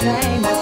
shame.